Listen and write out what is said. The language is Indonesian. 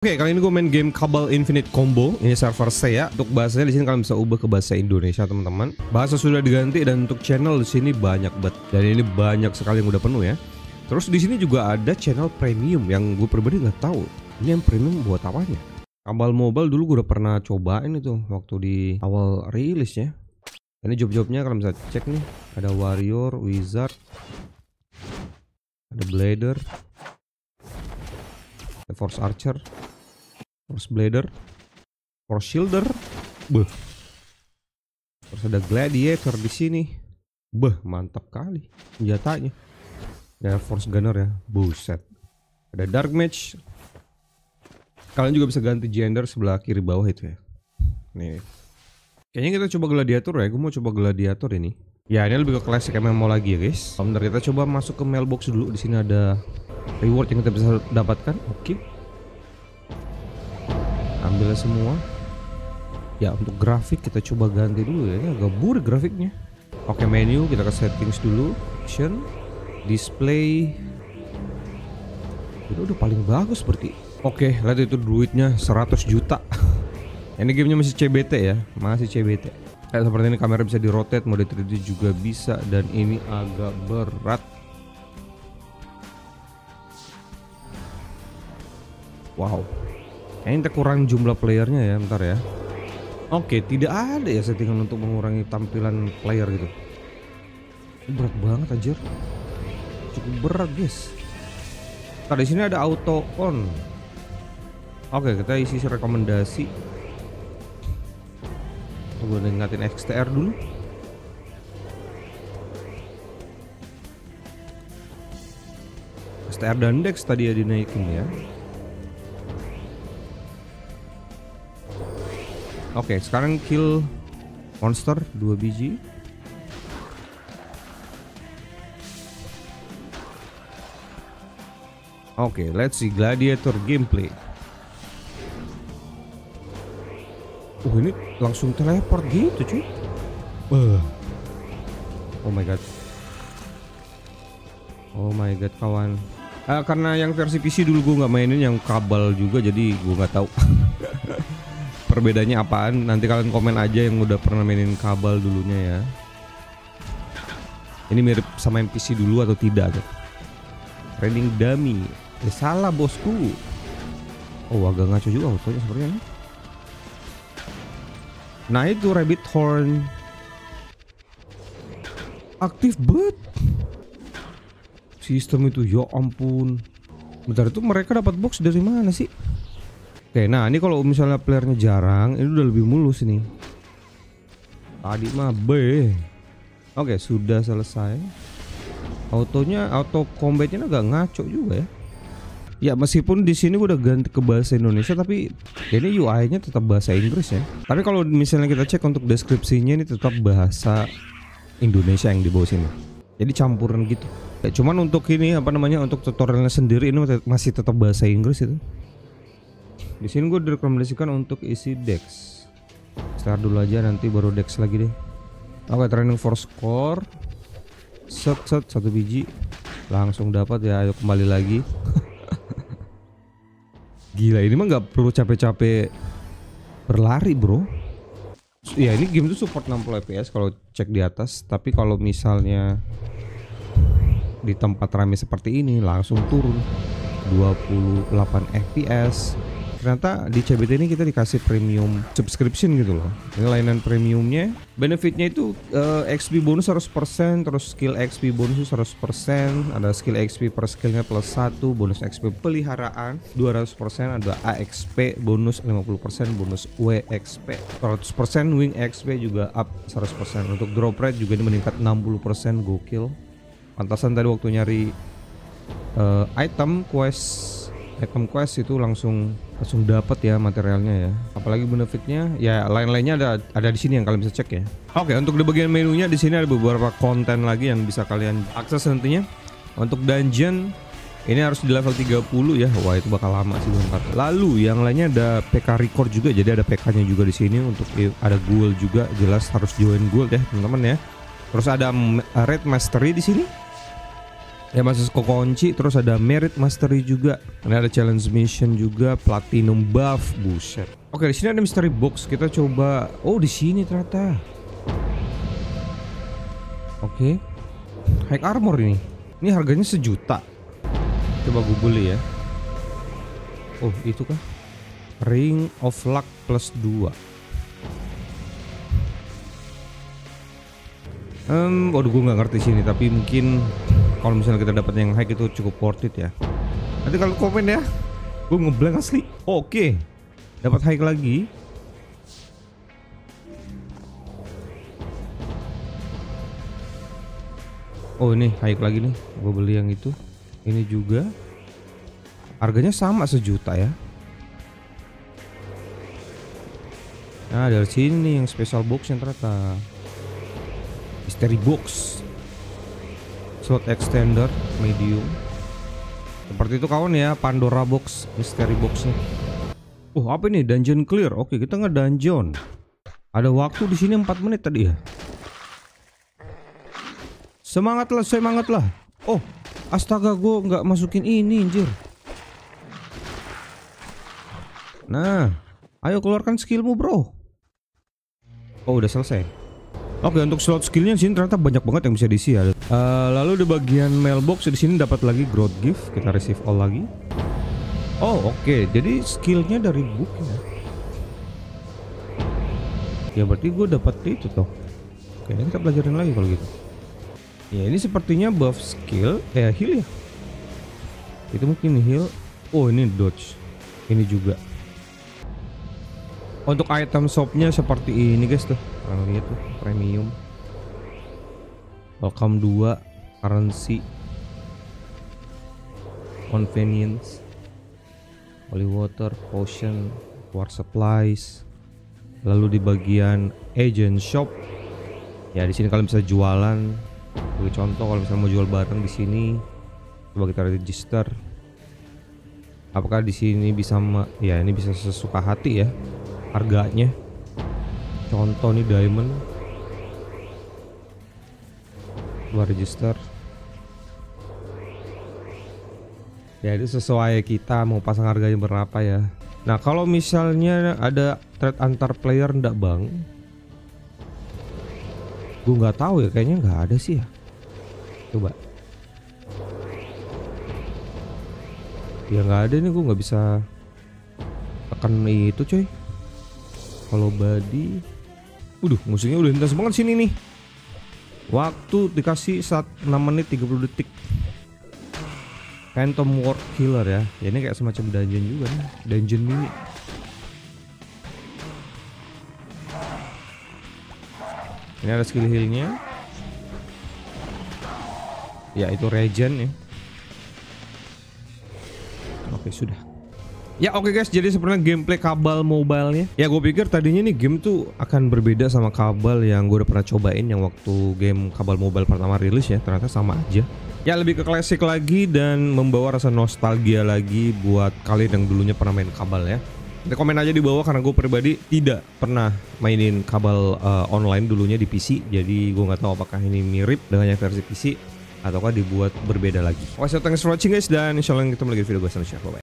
Oke, kali ini gue main game Kabel Infinite Combo. Ini server saya. Untuk bahasanya di sini kalian bisa ubah ke bahasa Indonesia, teman-teman. Bahasa sudah diganti dan untuk channel di sini banyak banget. Dan ini banyak sekali yang udah penuh ya. Terus di sini juga ada channel premium yang gue pribadi nggak tahu. Ini yang premium buat apanya? Kabel mobile dulu gue udah pernah cobain itu waktu di awal rilis ya. Ini job-jobnya kalian bisa cek nih. Ada warrior, wizard, ada blader, ada force archer, force blader, force shielder, beh. Terus ada gladiator di sini, beh mantap kali senjatanya. Ya force gunner ya, buset. Ada dark match. Kalian juga bisa ganti gender sebelah kiri bawah itu ya. Nih. Kayaknya kita coba gladiator ya. Gue mau coba gladiator ini. Ya ini lebih ke classic MMO lagi ya guys. Bentar kita coba masuk ke mailbox dulu. Di sini ada reward yang kita bisa dapatkan. Oke. Ambil semua. Ya untuk grafik kita coba ganti dulu ya. Ini agak buruk grafiknya. Oke menu kita ke settings dulu. Action. Display. Itu udah paling bagus seperti. Oke, lihat itu duitnya 100 juta. Ini gamenya masih CBT ya, masih CBT. Kayak seperti ini kamera bisa di rotate, mode 3D juga bisa dan ini agak berat. Wow. Ini kita kurang jumlah playernya ya, bentar ya. Oke, tidak ada ya settingan untuk mengurangi tampilan player gitu. Berat banget anjir. Cukup berat, guys. Nah, di sini ada auto on. Oke, kita isi rekomendasi. Gue ingatin XTR dulu. XTR dan Dex tadi ya dinaikin ya. Oke, sekarang kill monster 2 biji. Oke, let's see gladiator gameplay. Oh ini langsung teleport gitu cuy uh. Oh my god Oh my god kawan uh, Karena yang versi PC dulu gue nggak mainin yang kabel juga jadi gue nggak tahu Perbedaannya apaan? Nanti kalian komen aja yang udah pernah mainin kabel dulunya ya. Ini mirip sama yang PC dulu atau tidak? Tuh Trading dummy. Eh salah bosku. Oh agak ngaco juga fotonya nih. Nah itu rabbit horn. Aktif banget Sistem itu ya ampun. Bentar itu mereka dapat box dari mana sih Oke nah ini kalau misalnya playernya jarang Ini udah lebih mulus ini Tadi mah B Oke sudah selesai Autonya auto combatnya agak ngaco juga ya Ya meskipun di sini udah ganti ke bahasa Indonesia tapi ini UI-nya tetap bahasa Inggris ya. Tapi kalau misalnya kita cek untuk deskripsinya ini tetap bahasa Indonesia yang di bawah sini. Jadi campuran gitu. Ya, cuman untuk ini apa namanya untuk tutorialnya sendiri ini masih tetap bahasa Inggris itu. Di sini gue direkomendasikan untuk isi Dex. Start dulu aja nanti baru Dex lagi deh. Oke training for score. Set set satu biji langsung dapat ya ayo kembali lagi. Gila ini mah nggak perlu capek-capek berlari bro Ya ini game itu support 60 fps kalau cek di atas Tapi kalau misalnya di tempat rame seperti ini langsung turun 28 fps ternyata di CBT ini kita dikasih premium subscription gitu loh. Ini layanan premiumnya. Benefitnya itu uh, XP bonus 100% terus skill XP bonus 100% ada skill XP per skillnya plus 1 bonus XP peliharaan 200% ada AXP bonus 50% bonus WXP 100% wing XP juga up 100% untuk drop rate juga ini meningkat 60% gokil. Pantasan tadi waktu nyari uh, item quest item quest itu langsung langsung dapat ya materialnya ya. Apalagi benefitnya ya lain-lainnya ada ada di sini yang kalian bisa cek ya. Oke, untuk di bagian menunya di sini ada beberapa konten lagi yang bisa kalian akses nantinya. Untuk dungeon ini harus di level 30 ya. Wah, itu bakal lama sih bentar. Lalu yang lainnya ada PK record juga. Jadi ada PK-nya juga di sini untuk ada guild juga. Jelas harus join guild ya, teman-teman ya. Terus ada red mastery di sini. Ya masih kunci terus ada merit mastery juga. Ini ada challenge mission juga, platinum buff, buset. Oke, di sini ada mystery box. Kita coba. Oh, di sini ternyata. Oke. High armor ini. Ini harganya sejuta. Coba gue beli ya. Oh, itu kah? Ring of Luck plus 2. Um, waduh gue nggak ngerti sini tapi mungkin kalau misalnya kita dapat yang high itu cukup worth it ya. Nanti kalau komen ya gue ngeblank asli. Oke okay. dapat high lagi. Oh ini high lagi nih. Gue beli yang itu. Ini juga. Harganya sama sejuta ya. Nah dari sini yang special box yang ternyata. Mystery box slot extender medium. Seperti itu kawan ya Pandora box mystery boxnya Oh apa ini? Dungeon clear? Oke kita nge dungeon ada waktu di sini 4 menit tadi ya? Semangat lah semangat lah oh astaga gue nggak masukin ini anjir. Nah ayo keluarkan skillmu bro. Oh udah selesai Oke untuk slot skillnya sini ternyata banyak banget yang bisa diisi ya. Uh, lalu di bagian mailbox di sini dapat lagi growth gift kita receive all lagi. Oh oke okay. jadi skillnya dari book ya. Ya berarti gue dapat itu toh. Oke kita pelajarin lagi kalau gitu. Ya ini sepertinya buff skill eh heal ya. Itu mungkin heal. Oh ini dodge. Ini juga. Untuk item shopnya seperti ini guys tuh. Kalau lihat tuh premium. Welcome 2 currency. Convenience. Holy water potion war supplies. Lalu di bagian agent shop. Ya di sini kalian bisa jualan. Sebagai contoh kalau misalnya mau jual barang di sini coba kita register. Apakah di sini bisa ya ini bisa sesuka hati ya harganya. Contoh nih diamond. Gua register. Ya itu sesuai kita mau pasang harganya berapa ya. Nah kalau misalnya ada trade antar player ndak bang? Gue nggak tahu ya kayaknya nggak ada sih ya. Coba. Ya nggak ada nih gue nggak bisa tekan itu coy kalau body Udah musuhnya udah intens banget sini nih. Waktu dikasih saat 6 menit 30 detik. Phantom War Killer ya. ya Ini kayak semacam dungeon juga nih. Dungeon mini. Ini ada skill healnya. Ya itu regen ya. Oke sudah Ya oke okay guys, jadi sebenarnya gameplay kabel mobilenya. Ya gue pikir tadinya nih game tuh akan berbeda sama kabel yang gue udah pernah cobain yang waktu game kabel mobile pertama rilis ya. Ternyata sama aja. Ya lebih ke klasik lagi dan membawa rasa nostalgia lagi buat kalian yang dulunya pernah main kabel ya. Nanti komen aja di bawah karena gue pribadi tidak pernah mainin kabel uh, online dulunya di PC. Jadi gue nggak tahu apakah ini mirip dengan yang versi PC ataukah dibuat berbeda lagi. Oke, so thanks for watching guys dan insya Allah kita lagi video gue sama Bye bye.